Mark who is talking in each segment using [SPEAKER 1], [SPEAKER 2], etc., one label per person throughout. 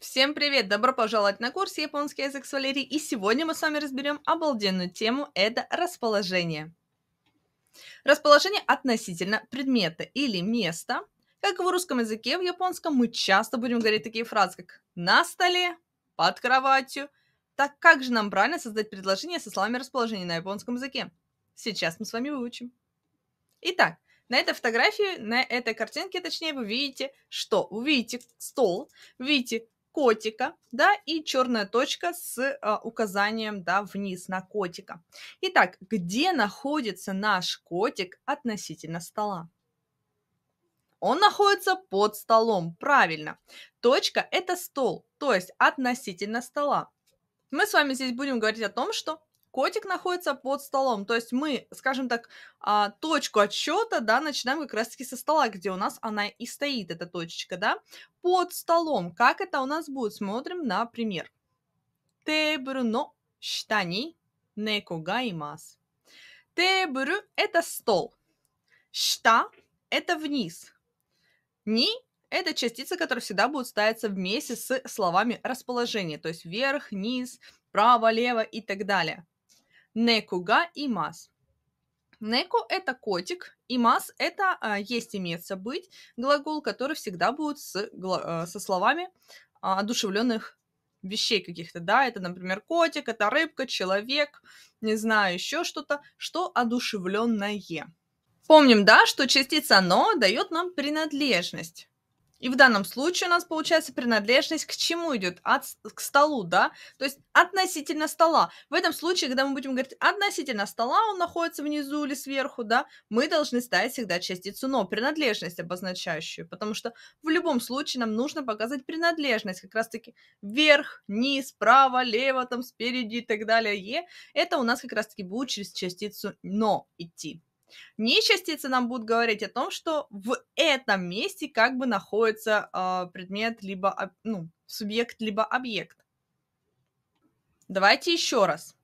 [SPEAKER 1] Всем привет! Добро пожаловать на курс японский язык с Валерией. И сегодня мы с вами разберем обалденную тему – это расположение. Расположение относительно предмета или места. Как в русском языке, в японском мы часто будем говорить такие фразы, как «на столе», «под кроватью». Так как же нам правильно создать предложение со словами расположения на японском языке? Сейчас мы с вами выучим. Итак, на этой фотографии, на этой картинке, точнее, вы видите что? Вы видите стол, видите котика, да, и черная точка с э, указанием, да, вниз на котика. Итак, где находится наш котик относительно стола? Он находится под столом, правильно. Точка – это стол, то есть относительно стола. Мы с вами здесь будем говорить о том, что котик находится под столом. То есть мы, скажем так, а, точку отсчета, да, начинаем как раз-таки со стола, где у нас она и стоит, эта точечка, да, под столом. Как это у нас будет? Смотрим на пример. Тейбуру но штани неко га имас. Тейбуру – это стол. Шта – это вниз. Ни – это частица, которая всегда будет ставиться вместе с словами расположения, то есть вверх, низ, право, лево и так далее. Некуга и мас. Неко – это котик, и мас – это а, есть имеется быть, глагол, который всегда будет с, гла, а, со словами а, одушевленных вещей каких-то, да, это, например, котик, это рыбка, человек, не знаю, еще что-то, что одушевленное. Помним, да, что частица «но» дает нам принадлежность. И в данном случае у нас получается принадлежность к чему идет? От, к столу, да? То есть относительно стола. В этом случае, когда мы будем говорить относительно стола, он находится внизу или сверху, да, мы должны ставить всегда частицу но, принадлежность обозначающую, потому что в любом случае нам нужно показать принадлежность, как раз-таки вверх, низ, право, лево, там, спереди и так далее. Е. Это у нас как раз-таки будет через частицу но идти. Не частицы нам будут говорить о том, что в этом месте как бы находится э, предмет, либо ну, субъект, либо объект. Давайте еще раз.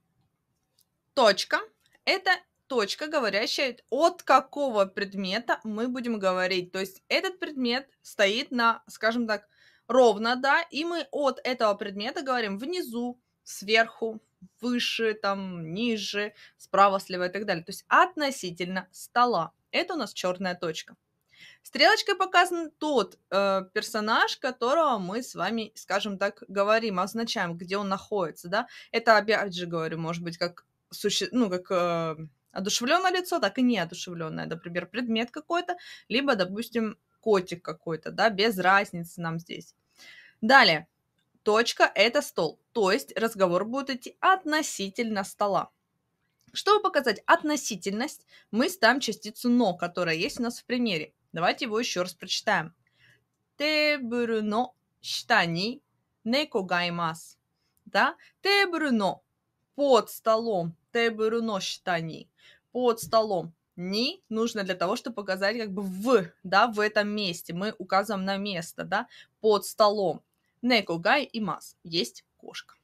[SPEAKER 1] Точка – это точка, говорящая от какого предмета мы будем говорить. То есть этот предмет стоит на, скажем так, ровно, да, и мы от этого предмета говорим внизу, сверху, выше, там, ниже, справа, слева и так далее. То есть относительно стола. Это у нас черная точка. Стрелочкой показан тот э, персонаж, которого мы с вами, скажем так, говорим, означаем, где он находится, да. Это, опять же говорю, может быть, как, суще... ну, как э, одушевленное лицо, так и неодушевленное, например, предмет какой-то, либо, допустим, котик какой-то, да, без разницы нам здесь. Далее, Точка – это стол, то есть разговор будет идти относительно стола. Чтобы показать относительность, мы ставим частицу «но», которая есть у нас в примере. Давайте его еще раз прочитаем. Тебуру но штани неко гаймас. Да? Тебуру но под столом. Тебуру но штани под столом. Ни нужно для того, чтобы показать как бы в, да, в этом месте. Мы указываем на место, да, под столом. Неко гай и мас. Есть кошка.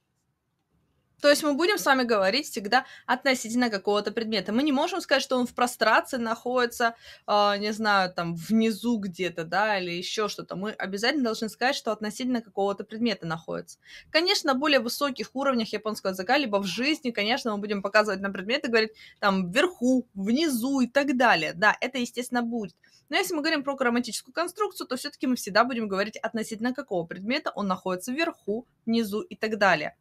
[SPEAKER 1] То есть мы будем с вами говорить всегда относительно какого-то предмета. Мы не можем сказать, что он в прострации находится, э, не знаю, там внизу где-то, да, или еще что-то. Мы обязательно должны сказать, что относительно какого-то предмета находится. Конечно, на более высоких уровнях японского языка, либо в жизни, конечно, мы будем показывать на предметы, говорить там вверху, внизу и так далее. Да, это, естественно, будет. Но если мы говорим про грамматическую конструкцию, то все-таки мы всегда будем говорить относительно какого предмета он находится вверху, внизу и так далее.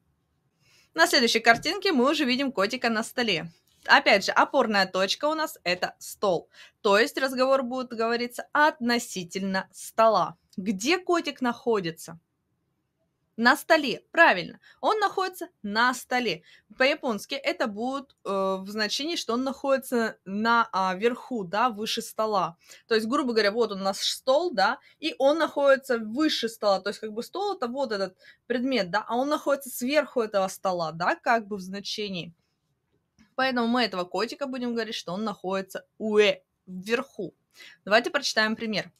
[SPEAKER 1] На следующей картинке мы уже видим котика на столе. Опять же, опорная точка у нас это стол. То есть разговор будет говориться относительно стола. Где котик находится? На столе, правильно. Он находится на столе. По-японски это будет э, в значении, что он находится на а, верху, да, выше стола. То есть, грубо говоря, вот у нас стол, да, и он находится выше стола. То есть, как бы стол это вот этот предмет, да, а он находится сверху этого стола, да, как бы в значении. Поэтому мы этого котика будем говорить, что он находится уэ, вверху. Давайте прочитаем пример.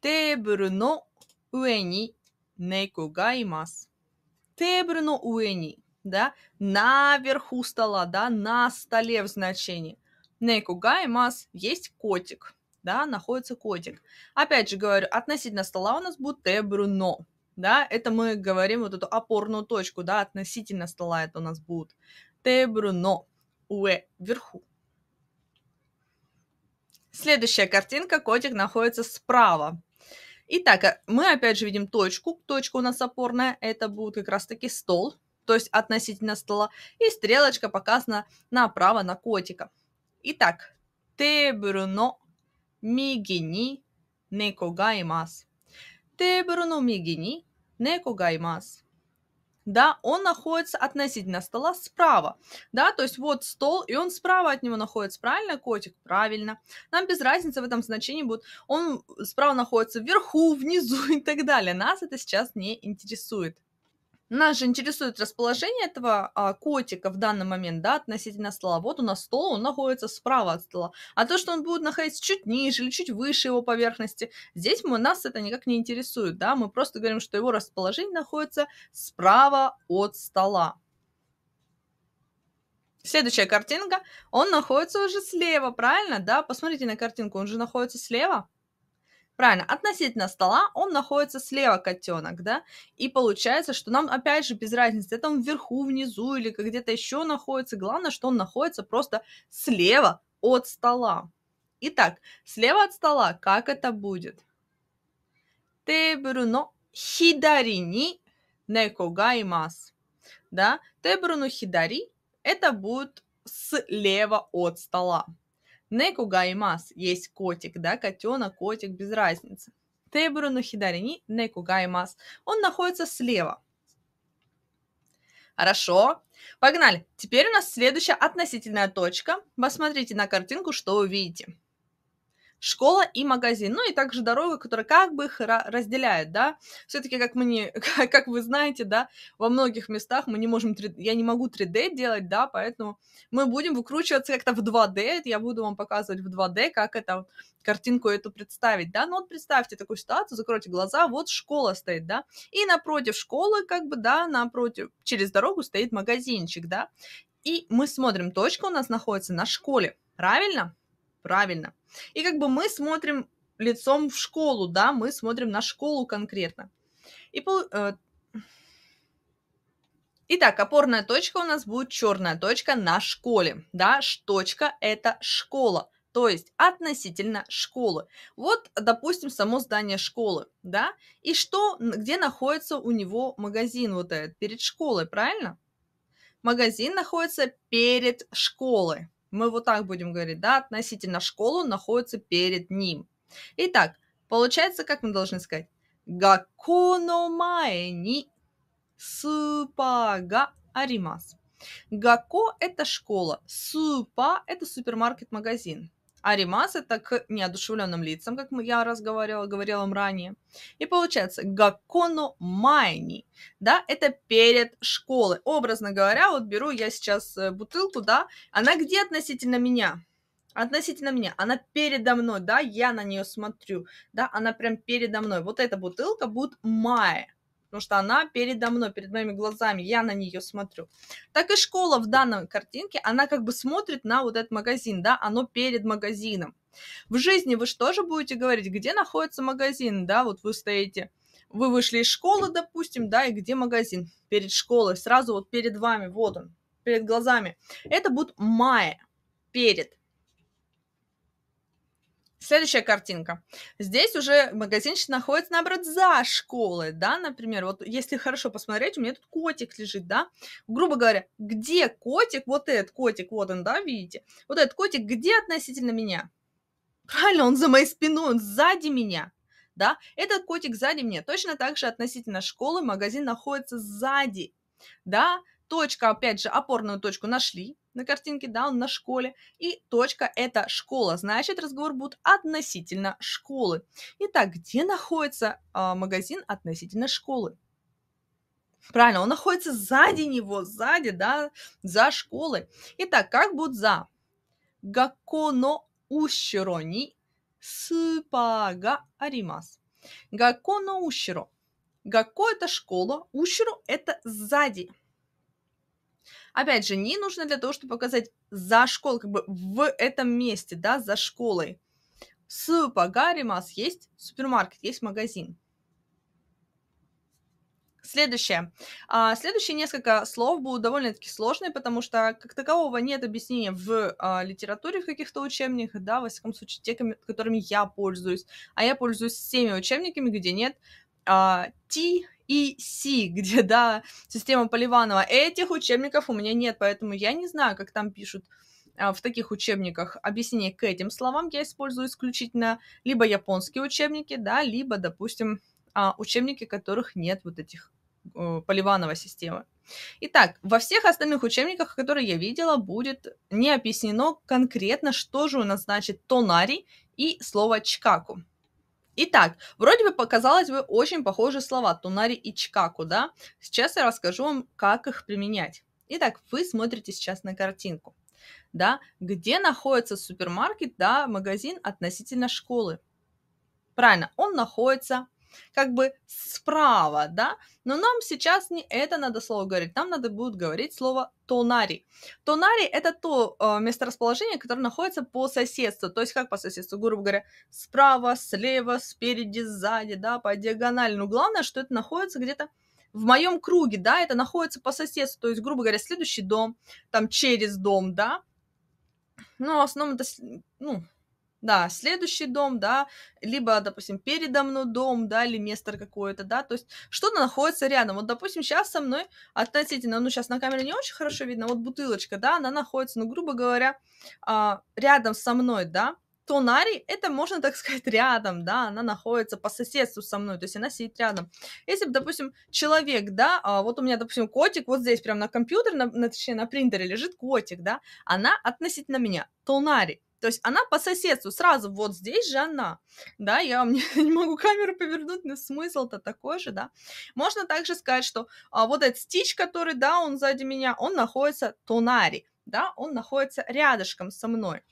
[SPEAKER 1] Тейбуру но уэ некогаймас. Тебрно уэни, да, наверху стола, да, на столе в значении. Некогаймас есть котик, да, находится котик. Опять же говорю, относительно стола у нас будет тебруно, да, это мы говорим вот эту опорную точку, да, относительно стола это у нас будет тебруно, уэ, вверху. Следующая картинка, котик находится справа. Итак, э, мы опять же видим точку. Точка у нас опорная, это будет как раз-таки стол, то есть относительно стола. И стрелочка показана направо на котика. Итак, тебру но миги ни неко га имас. Тебру но миги ни неко га имас да, он находится относительно стола справа, да, то есть вот стол, и он справа от него находится, правильно, котик? Правильно. Нам без разницы в этом значении будет, он справа находится вверху, внизу и так далее. Нас это сейчас не интересует. Нас же интересует расположение этого а, котика в данный момент, да, относительно стола. Вот у нас стол, он находится справа от стола. А то, что он будет находиться чуть ниже или чуть выше его поверхности, здесь мы, нас это никак не интересует, да. Мы просто говорим, что его расположение находится справа от стола. Следующая картинка, он находится уже слева, правильно, да? Посмотрите на картинку, он же находится слева. Правильно, относительно стола он находится слева, котенок, да? И получается, что нам, опять же, без разницы, это он вверху, внизу или где-то еще находится. Главное, что он находится просто слева от стола. Итак, слева от стола, как это будет? Тейбру но хидари ни неко га имас. Да, тейбру но хидари это будет слева от стола. Неку гаймас есть котик, да, котенок, котик, без разницы. Тейбуру но хидарини неку гаймас. Он находится слева. Хорошо. Погнали. Теперь у нас следующая относительная точка. Посмотрите на картинку, что вы видите школа и магазин. Ну и также дорога, которая как бы их разделяет, да. Все-таки, как мы не, как вы знаете, да, во многих местах мы не можем, 3, я не могу 3D делать, да, поэтому мы будем выкручиваться как-то в 2D, я буду вам показывать в 2D, как это, картинку эту представить, да, ну вот представьте такую ситуацию, закройте глаза, вот школа стоит, да, и напротив школы, как бы, да, напротив, через дорогу стоит магазинчик, да, и мы смотрим, точка у нас находится на школе, правильно? Правильно. И как бы мы смотрим лицом в школу, да, мы смотрим на школу конкретно. И э, Итак, опорная точка у нас будет черная точка на школе, да, точка это школа, то есть относительно школы. Вот, допустим, само здание школы, да, и что, где находится у него магазин вот этот, перед школой, правильно? Магазин находится перед школой, мы вот так будем говорить, да, относительно школы находится перед ним. Итак, получается, как мы должны сказать? Гаконо mae ни супа аримас. Гако – это школа, супа – это супермаркет-магазин. Аримас – это к неодушевленным лицам, как я разговаривала, говорила вам ранее. И получается, гаконо майни, да, это перед школой. Образно говоря, вот беру я сейчас э, бутылку, да, она где относительно меня? Относительно меня, она передо мной, да, я на нее смотрю, да, она прям передо мной. Вот эта бутылка будет мая, потому что она передо мной, перед моими глазами, я на нее смотрю. Так и школа в данной картинке, она как бы смотрит на вот этот магазин, да, оно перед магазином. В жизни вы же тоже будете говорить, где находится магазин, да, вот вы стоите, вы вышли из школы, допустим, да, и где магазин? Перед школой, сразу вот перед вами, вот он, перед глазами. Это будет мая, перед. Следующая картинка. Здесь уже магазинчик находится, наоборот, за школой, да, например, вот если хорошо посмотреть, у меня тут котик лежит, да, грубо говоря, где котик, вот этот котик, вот он, да, видите, вот этот котик, где относительно меня? Правильно, он за моей спиной, он сзади меня, да, этот котик сзади меня, точно так же относительно школы магазин находится сзади, да, точка, опять же, опорную точку нашли, на картинке, да, он на школе. И точка – это школа, значит, разговор будет относительно школы. Итак, где находится э, магазин относительно школы? Правильно, он находится сзади него, сзади, да, за школой. Итак, как будет за? Гаконо уширо ни супа аримас. Гаконо уширо. Гако – это школа, уширо – это сзади. Опять же, не нужно для того, чтобы показать за школой, как бы в этом месте, да, за школой. С Пагаримас есть супермаркет, есть магазин. Следующее. А, следующие несколько слов будут довольно-таки сложные, потому что как такового нет объяснения в а, литературе в каких-то учебниках, да, во всяком случае, те, которыми я пользуюсь. А я пользуюсь всеми учебниками, где нет а, T и C, где, да, система Поливанова. Этих учебников у меня нет, поэтому я не знаю, как там пишут а, в таких учебниках объяснение к этим словам я использую исключительно либо японские учебники, да, либо, допустим, а, учебники, которых нет вот этих Поливанова системы. Итак, во всех остальных учебниках, которые я видела, будет не объяснено конкретно, что же у нас значит тонари и слово чкаку. Итак, вроде бы показалось бы очень похожие слова тонари и чкаку, да? Сейчас я расскажу вам, как их применять. Итак, вы смотрите сейчас на картинку, да, где находится супермаркет, да, магазин относительно школы. Правильно, он находится как бы справа, да, но нам сейчас не это надо слово говорить, нам надо будет говорить слово тонари. Тонари – это то э, месторасположение, которое находится по соседству, то есть как по соседству, грубо говоря, справа, слева, спереди, сзади, да, по диагонали, но главное, что это находится где-то в моем круге, да, это находится по соседству, то есть, грубо говоря, следующий дом, там через дом, да, ну, в основном это, ну, да, следующий дом, да, либо, допустим, передо мной дом, да, или место какое-то, да, то есть что-то находится рядом. Вот, допустим, сейчас со мной относительно, ну, сейчас на камере не очень хорошо видно, вот бутылочка, да, она находится, ну, грубо говоря, а, рядом со мной, да, Тонари, это можно так сказать рядом, да, она находится по соседству со мной, то есть она сидит рядом. Если бы, допустим, человек, да, а, вот у меня, допустим, котик, вот здесь прям на компьютере, на, на, точнее, на принтере лежит котик, да, она относительно меня, Тонари, то есть она по соседству, сразу вот здесь же она, да, я вам не, не могу камеру повернуть, но смысл-то такой же, да. Можно также сказать, что а, вот этот стич, который, да, он сзади меня, он находится тонари, да, он находится рядышком со мной.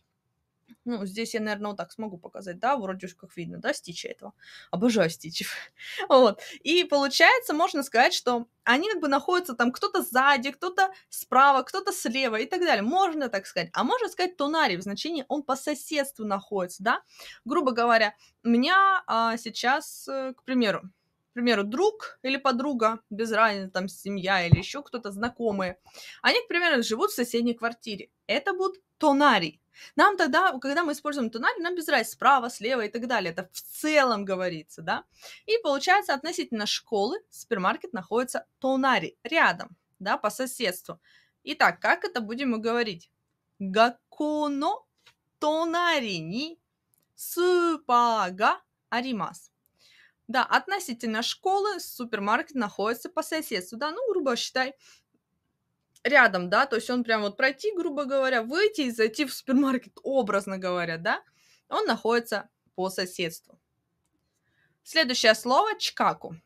[SPEAKER 1] Ну, здесь я, наверное, вот так смогу показать, да, вроде уж как видно, да, стичи этого. Обожаю стичев. вот. И получается, можно сказать, что они как бы находятся там кто-то сзади, кто-то справа, кто-то слева и так далее. Можно так сказать. А можно сказать тонарий в значении он по соседству находится, да. Грубо говоря, меня а, сейчас, э, к примеру, к примеру, друг или подруга, без разницы, там, семья или еще кто-то знакомые, они, к примеру, живут в соседней квартире. Это будут тонарий. Нам тогда, когда мы используем тонарь, нам без разницы справа, слева и так далее. Это в целом говорится, да. И получается, относительно школы супермаркет находится тонари, рядом, да, по соседству. Итак, как это будем мы говорить? Гакуно тонари ни супага аримас. Да, относительно школы супермаркет находится по соседству, да, ну, грубо считай, рядом, да, то есть он прям вот пройти, грубо говоря, выйти и зайти в супермаркет, образно говоря, да, он находится по соседству. Следующее слово – чкаку.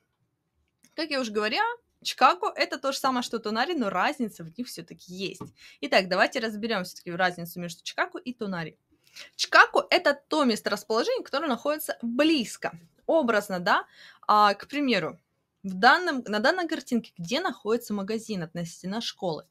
[SPEAKER 1] Как я уже говорила, Чикаго это то же самое, что Тонари, но разница в них все-таки есть. Итак, давайте разберем все-таки разницу между Чикаго и Тонари. Чикаго это то месторасположение, которое находится близко. Образно, да, а, к примеру, в данном, на данной картинке, где находится магазин относительно школы?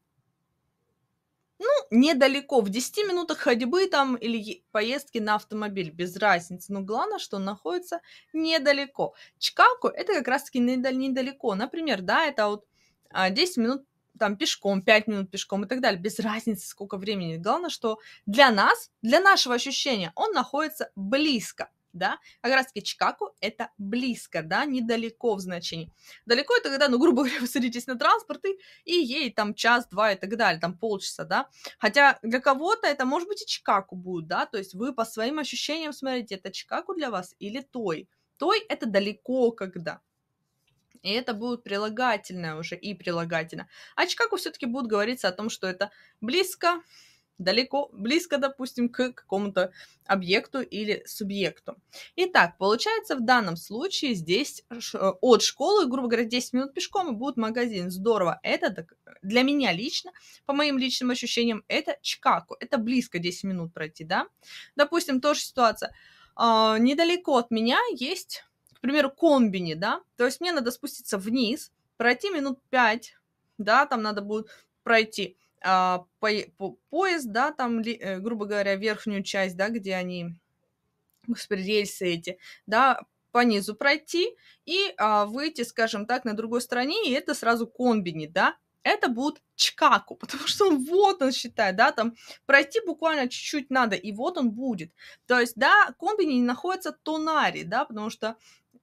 [SPEAKER 1] Ну, недалеко, в 10 минутах ходьбы там или поездки на автомобиль, без разницы. Но главное, что он находится недалеко. Чикаго это как раз-таки недалеко. Например, да, это вот 10 а, минут там пешком, 5 минут пешком и так далее, без разницы, сколько времени. Главное, что для нас, для нашего ощущения, он находится близко да, как раз таки Чикаго это близко, да, недалеко в значении. Далеко это когда, ну, грубо говоря, вы садитесь на транспорт и, и едет там час-два и так далее, там полчаса, да. Хотя для кого-то это может быть и Чикаго будет, да, то есть вы по своим ощущениям смотрите, это Чикаго для вас или Той. Той это далеко когда. И это будет прилагательное уже и прилагательное. А Чикаго все-таки будет говориться о том, что это близко, далеко, близко, допустим, к какому-то объекту или субъекту. Итак, получается, в данном случае здесь э, от школы, грубо говоря, 10 минут пешком и будет магазин. Здорово. Это для меня лично, по моим личным ощущениям, это Чикаго. Это близко 10 минут пройти, да? Допустим, тоже ситуация. А, недалеко от меня есть, к примеру, комбини, да? То есть мне надо спуститься вниз, пройти минут 5, да, там надо будет пройти а, по, по, поезд, да, там, ли, э, грубо говоря, верхнюю часть, да, где они, господи, рельсы эти, да, по низу пройти и а, выйти, скажем так, на другой стороне, и это сразу комбини, да, это будет чкаку, потому что он вот он считает, да, там пройти буквально чуть-чуть надо, и вот он будет. То есть, да, комбини не находится тонари, да, потому что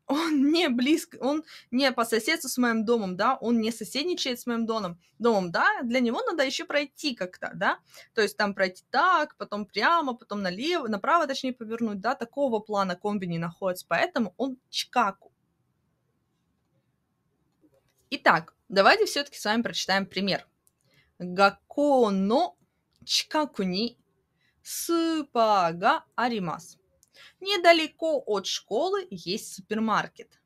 [SPEAKER 1] он не близко, он не по соседству с моим домом, да, он не соседничает с моим домом, домом, да, для него надо еще пройти как-то, да, то есть там пройти так, потом прямо, потом налево, направо, точнее, повернуть, да, такого плана комбини находится, поэтому он чкаку. Итак, давайте все-таки с вами прочитаем пример. Гакко но чкаку ни супа аримас. Недалеко от школы есть супермаркет.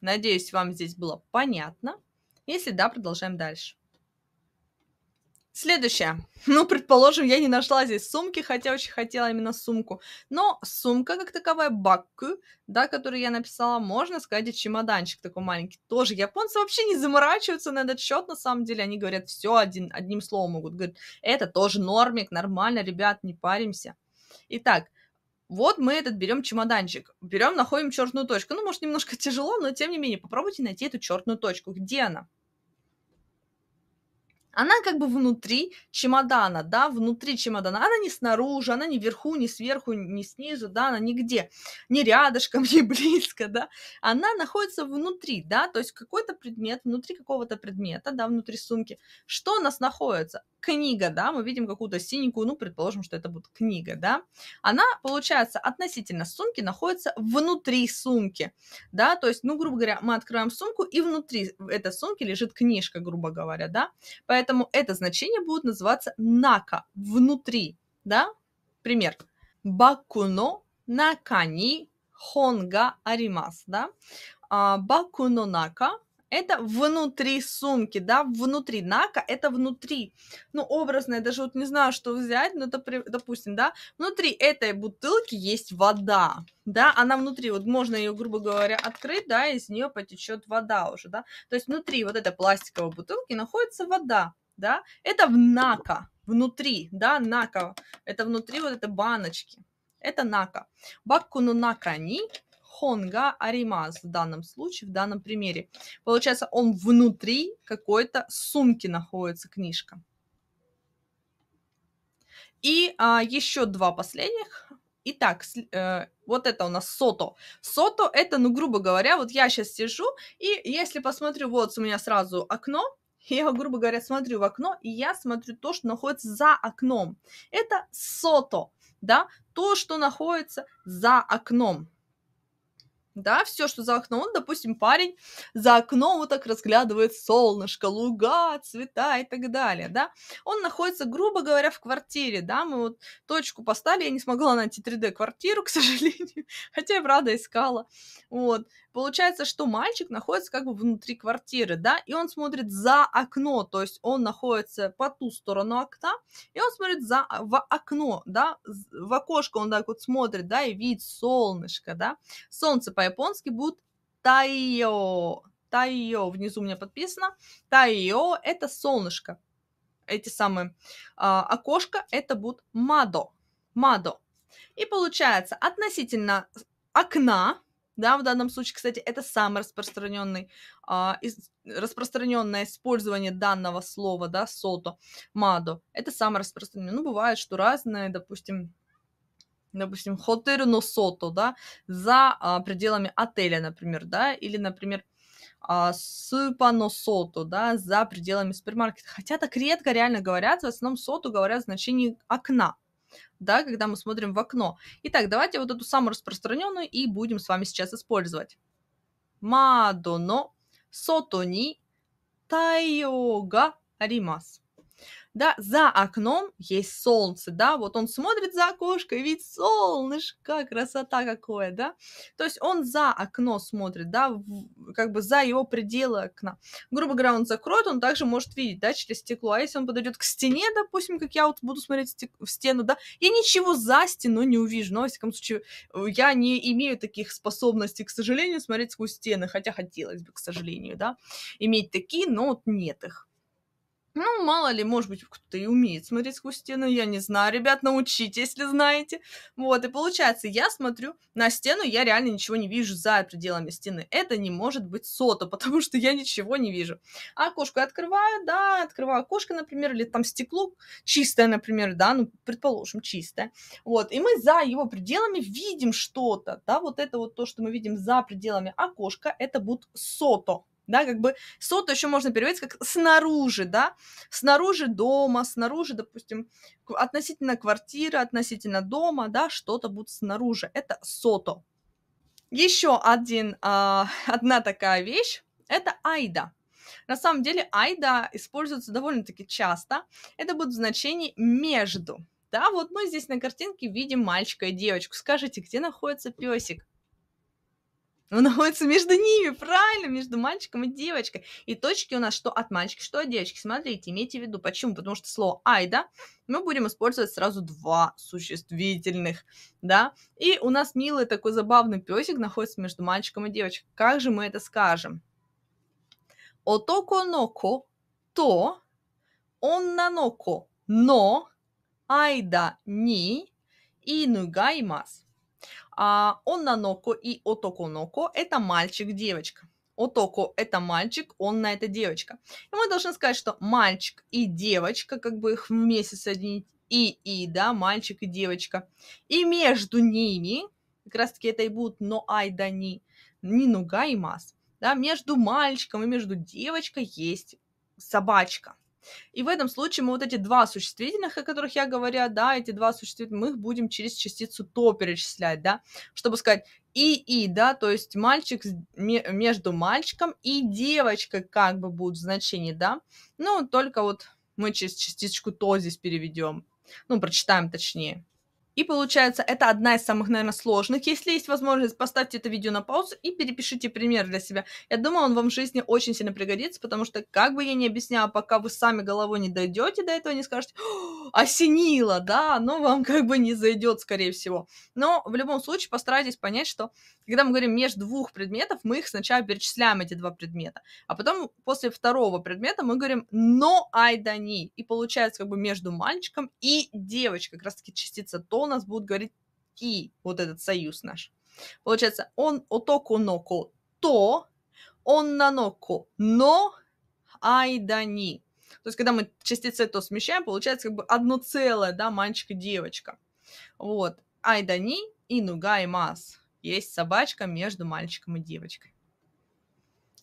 [SPEAKER 1] Надеюсь, вам здесь было понятно. Если да, продолжаем дальше. Следующее. Ну, предположим, я не нашла здесь сумки, хотя очень хотела именно сумку. Но сумка, как таковая, бакку, да, которую я написала, можно сказать, и чемоданчик такой маленький. Тоже японцы вообще не заморачиваются на этот счет, на самом деле. Они говорят, все один, одним словом могут говорить. Это тоже нормик, нормально, ребят, не паримся. Итак, вот мы этот берем чемоданчик, берем, находим черную точку. Ну, может, немножко тяжело, но тем не менее, попробуйте найти эту черную точку. Где она? Она как бы внутри чемодана, да, внутри чемодана. Она не снаружи, она не вверху, не сверху, не снизу, да, она нигде, не рядышком, не близко, да. Она находится внутри, да, то есть какой-то предмет, внутри какого-то предмета, да, внутри сумки. Что у нас находится? Книга, да, мы видим какую-то синенькую, ну, предположим, что это будет книга, да. Она, получается, относительно сумки находится внутри сумки, да, то есть, ну, грубо говоря, мы открываем сумку, и внутри этой сумки лежит книжка, грубо говоря, да. Поэтому Поэтому это значение будет называться нака, внутри, да? Пример. Бакуно накани хонга аримас, да? А, бакуно нака это внутри сумки, да, внутри. Нака это внутри. Ну, образно, я даже вот не знаю, что взять, но это, допустим, да, внутри этой бутылки есть вода, да, она внутри, вот можно ее, грубо говоря, открыть, да, из нее потечет вода уже, да. То есть внутри вот этой пластиковой бутылки находится вода, да, это в нака, внутри, да, нака, это внутри вот этой баночки, это нака. Баккуну накани хонга аримаз в данном случае, в данном примере. Получается, он внутри какой-то сумки находится, книжка. И а, еще два последних. Итак, э, вот это у нас сото. Сото это, ну, грубо говоря, вот я сейчас сижу, и если посмотрю, вот у меня сразу окно, я, грубо говоря, смотрю в окно, и я смотрю то, что находится за окном. Это сото, да, то, что находится за окном да, все, что за окном, допустим, парень за окном вот так разглядывает солнышко, луга, цвета и так далее, да, он находится, грубо говоря, в квартире, да, мы вот точку поставили, я не смогла найти 3D-квартиру, к сожалению, хотя я, правда, искала, вот, получается, что мальчик находится как бы внутри квартиры, да, и он смотрит за окно, то есть он находится по ту сторону окна, и он смотрит за, в окно, да, в окошко он так вот смотрит, да, и видит солнышко, да, солнце по по-японски будет тайо. Тайо, внизу у меня подписано. Тайо – это солнышко. Эти самые а, окошко – это будет мадо. Мадо. И получается, относительно окна, да, в данном случае, кстати, это самое распространенный, а, из, распространенное использование данного слова, да, сото, мадо. Это самое распространенное. Ну, бывает, что разное, допустим, допустим, хотелю но сото, да, за а, пределами отеля, например, да, или, например, а, супа но сото, да, за пределами супермаркета. Хотя так редко реально говорят, в основном сото говорят в значении окна, да, когда мы смотрим в окно. Итак, давайте вот эту самую распространенную и будем с вами сейчас использовать. Мадо но сото ни тайо га аримас да, за окном есть солнце, да, вот он смотрит за окошко и видит солнышко, красота какое, да, то есть он за окно смотрит, да, в, как бы за его пределы окна. Грубо говоря, он закроет, он также может видеть, да, через стекло, а если он подойдет к стене, допустим, как я вот буду смотреть в стену, да, я ничего за стену не увижу, но, во всяком случае, я не имею таких способностей, к сожалению, смотреть сквозь стены, хотя хотелось бы, к сожалению, да, иметь такие, но вот нет их. Ну, мало ли, может быть, кто-то и умеет смотреть сквозь стену, я не знаю. Ребят, научите, если знаете. Вот, и получается, я смотрю на стену, я реально ничего не вижу за пределами стены. Это не может быть сото, потому что я ничего не вижу. А окошко я открываю, да, открываю окошко, например, или там стекло чистое, например, да, ну, предположим, чистое. Вот, и мы за его пределами видим что-то, да, вот это вот то, что мы видим за пределами окошка, это будет сото да, как бы сото еще можно перевести как снаружи, да, снаружи дома, снаружи, допустим, относительно квартиры, относительно дома, да, что-то будет снаружи, это сото. Еще один, а, одна такая вещь, это айда. На самом деле айда используется довольно-таки часто, это будет в значении между, да, вот мы здесь на картинке видим мальчика и девочку, скажите, где находится песик? Он находится между ними, правильно, между мальчиком и девочкой. И точки у нас что от мальчика, что от девочки. Смотрите, имейте в виду. Почему? Потому что слово «айда» мы будем использовать сразу два существительных, да. И у нас милый такой забавный песик находится между мальчиком и девочкой. Как же мы это скажем? Отоко ноко то, онна ноко но, айда ни, инугаймас а, оннаноко и отоконоко – это мальчик-девочка. Отоко – это мальчик, онна – это девочка. И мы должны сказать, что мальчик и девочка, как бы их вместе соединить, и и, да, мальчик и девочка. И между ними, как раз таки это и будут но ай да ни, ни нуга и мас. Да, между мальчиком и между девочкой есть собачка. И в этом случае мы вот эти два существительных, о которых я говорю, да, эти два существительных, мы их будем через частицу то перечислять, да, чтобы сказать и и, да, то есть мальчик между мальчиком и девочкой как бы будут в значении, да, ну, только вот мы через частичку то здесь переведем, ну, прочитаем точнее. И получается, это одна из самых, наверное, сложных. Если есть возможность, поставьте это видео на паузу и перепишите пример для себя. Я думаю, он вам в жизни очень сильно пригодится, потому что, как бы я ни объясняла, пока вы сами головой не дойдете до этого, не скажете, осенило, да, но вам как бы не зайдет, скорее всего. Но в любом случае постарайтесь понять, что когда мы говорим между двух предметов, мы их сначала перечисляем, эти два предмета, а потом после второго предмета мы говорим но айдани, и получается как бы между мальчиком и девочкой, как раз таки частица то у нас будут говорить и, вот этот союз наш. Получается, он отоко ноко то, он наноко но, айдани. То есть, когда мы частицы то смещаем, получается как бы одно целое, да, мальчик и девочка. Вот. Айдани и нугай мас. Есть собачка между мальчиком и девочкой.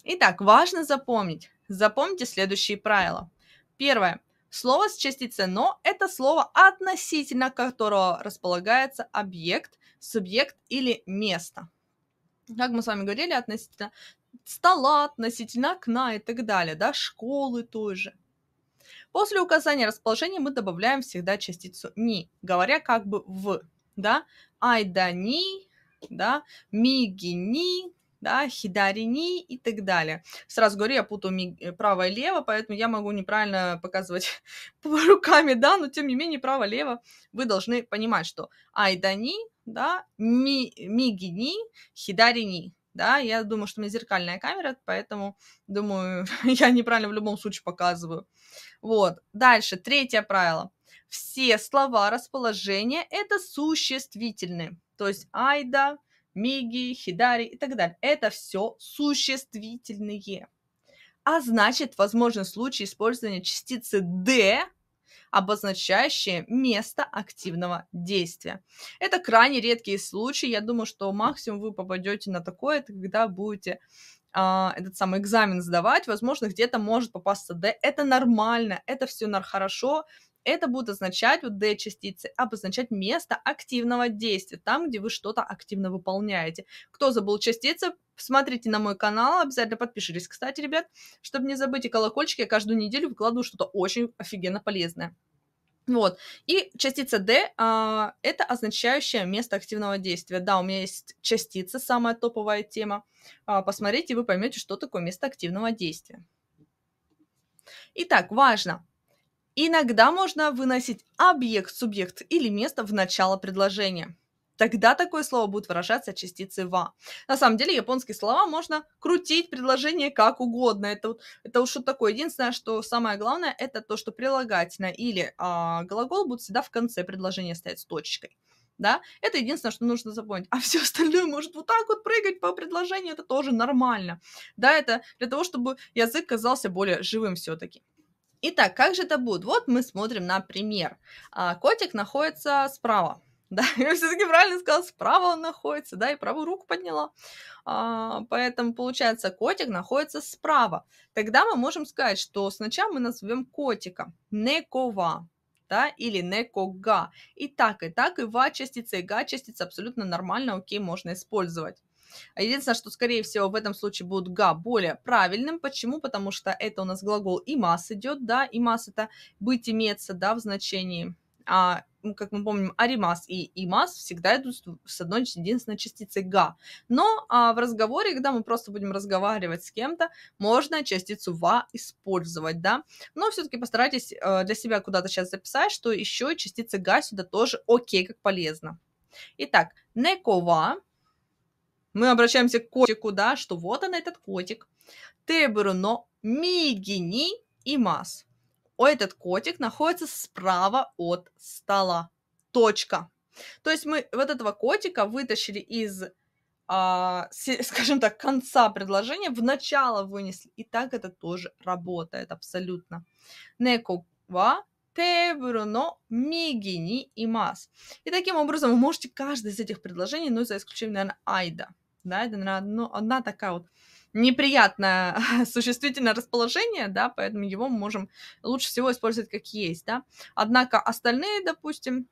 [SPEAKER 1] Итак, важно запомнить. Запомните следующие правила. Первое. Слово с частицей «но» – это слово, относительно которого располагается объект, субъект или место. Как мы с вами говорили, относительно стола, относительно окна и так далее, да, школы тоже. После указания расположения мы добавляем всегда частицу «ни», говоря как бы «в», да, «айдани», да, «мигини», да, хидарини и так далее. Сразу говорю, я путаю э, право и лево, поэтому я могу неправильно показывать руками, да, но тем не менее право-лево вы должны понимать, что айдани, да, ми, мигини, хидарини, да, я думаю, что у меня зеркальная камера, поэтому, думаю, я неправильно в любом случае показываю. Вот, дальше, третье правило. Все слова расположения – это существительные, то есть айда, миги, хидари и так далее. Это все существительные. А значит, возможен случай использования частицы «д», обозначающие место активного действия. Это крайне редкие случаи. Я думаю, что максимум вы попадете на такое, это когда будете а, этот самый экзамен сдавать, возможно, где-то может попасться D. Это нормально, это все хорошо, это будет означать, вот D-частицы, обозначать место активного действия, там, где вы что-то активно выполняете. Кто забыл частицы, смотрите на мой канал, обязательно подпишитесь, кстати, ребят, чтобы не забыть и колокольчик, я каждую неделю выкладываю что-то очень офигенно полезное. Вот. И частица D а, это означающее место активного действия. Да, у меня есть частица, самая топовая тема. А, посмотрите, вы поймете, что такое место активного действия. Итак, важно. Иногда можно выносить объект, субъект или место в начало предложения. тогда такое слово будет выражаться частицей ва. На самом деле японские слова можно крутить предложение как угодно. Это, это уж что такое. Единственное, что самое главное, это то, что прилагательное или а, глагол будет всегда в конце предложения стоять с точкой. Да, это единственное, что нужно запомнить. А все остальное может вот так вот прыгать по предложению, это тоже нормально. Да, это для того, чтобы язык казался более живым все-таки. Итак, как же это будет? Вот мы смотрим на пример. А, котик находится справа да, я все-таки правильно сказала, справа он находится, да, и правую руку подняла. А, поэтому, получается, котик находится справа. Тогда мы можем сказать, что сначала мы назовем котика некова, да, или некога. И так, и так, и ва частица, и га частица абсолютно нормально, окей, можно использовать. Единственное, что, скорее всего, в этом случае будет га более правильным. Почему? Потому что это у нас глагол имас идет, да, имас это быть, иметься, да, в значении. А как мы помним, аримас и имас всегда идут с одной единственной частицей га. Но а, в разговоре, когда мы просто будем разговаривать с кем-то, можно частицу ва использовать, да. Но все-таки постарайтесь а, для себя куда-то сейчас записать, что еще частица га сюда тоже окей, как полезно. Итак, некова. Мы обращаемся к котику, да, что вот он этот котик. Тебру но мигини имас этот котик находится справа от стола. Точка. То есть мы вот этого котика вытащили из, а, скажем так, конца предложения, в начало вынесли. И так это тоже работает абсолютно. Неко wa тебру но миги ни имас. И таким образом вы можете каждое из этих предложений, ну, за исключением, наверное, айда. Да, наверное, ну, одна такая вот неприятное существительное расположение, да, поэтому его мы можем лучше всего использовать как есть, да. Однако остальные, допустим,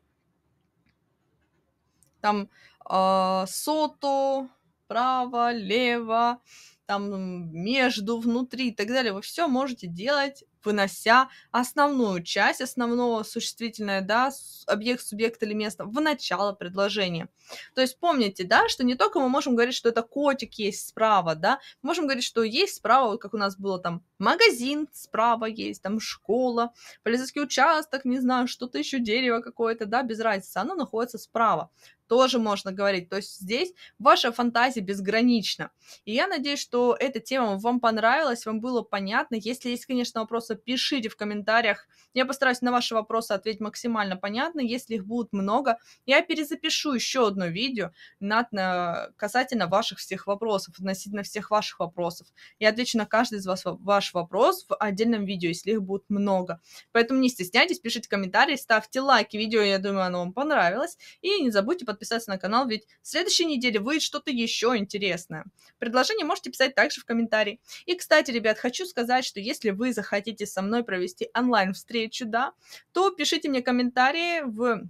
[SPEAKER 1] там э, сото, право, лево, там между, внутри и так далее, вы все можете делать вынося основную часть основного существительное, да, объект, субъект или место в начало предложения. То есть помните, да, что не только мы можем говорить, что это котик есть справа, да, мы можем говорить, что есть справа, вот как у нас было там магазин справа есть, там школа, полицейский участок, не знаю, что-то еще, дерево какое-то, да, без разницы, оно находится справа тоже можно говорить. То есть здесь ваша фантазия безгранична. И я надеюсь, что эта тема вам понравилась, вам было понятно. Если есть, конечно, вопросы, пишите в комментариях. Я постараюсь на ваши вопросы ответить максимально понятно. Если их будет много, я перезапишу еще одно видео над, на, касательно ваших всех вопросов, относительно всех ваших вопросов. Я отвечу на каждый из вас ваш вопрос в отдельном видео, если их будет много. Поэтому не стесняйтесь, пишите комментарии, ставьте лайки видео, я думаю, оно вам понравилось. И не забудьте подписаться подписаться на канал, ведь в следующей неделе выйдет что-то еще интересное. Предложение можете писать также в комментарии. И, кстати, ребят, хочу сказать, что если вы захотите со мной провести онлайн-встречу, да, то пишите мне комментарии в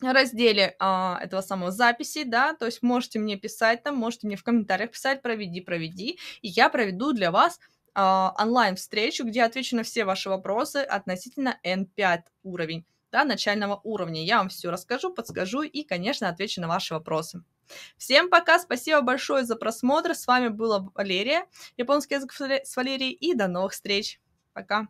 [SPEAKER 1] разделе а, этого самого записи, да, то есть можете мне писать там, можете мне в комментариях писать, проведи, проведи, и я проведу для вас а, онлайн-встречу, где отвечу на все ваши вопросы относительно N5 уровень да, начального уровня. Я вам все расскажу, подскажу и, конечно, отвечу на ваши вопросы. Всем пока, спасибо большое за просмотр. С вами была Валерия, японский язык с Валерией, и до новых встреч. Пока.